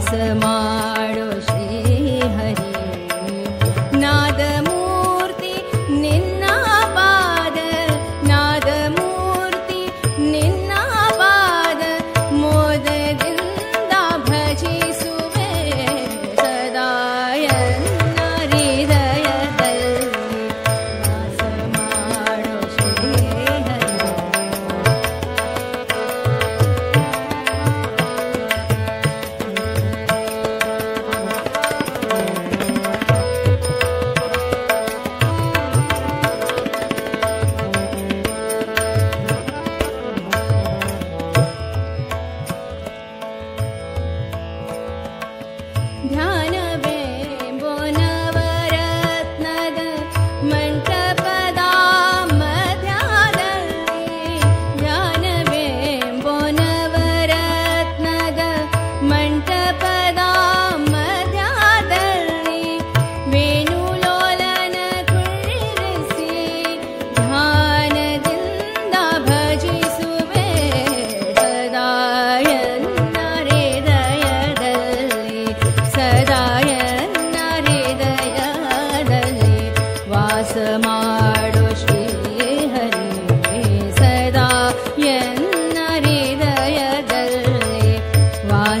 समा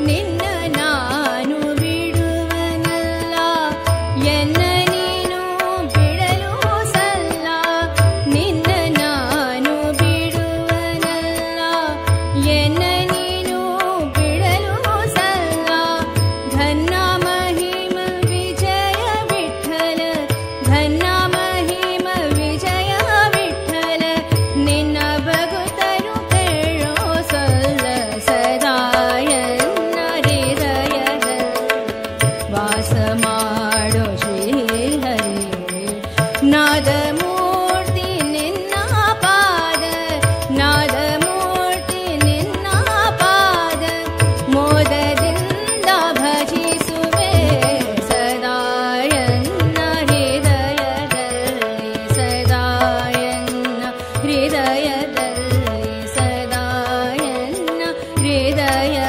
நின் ಹೃದಯ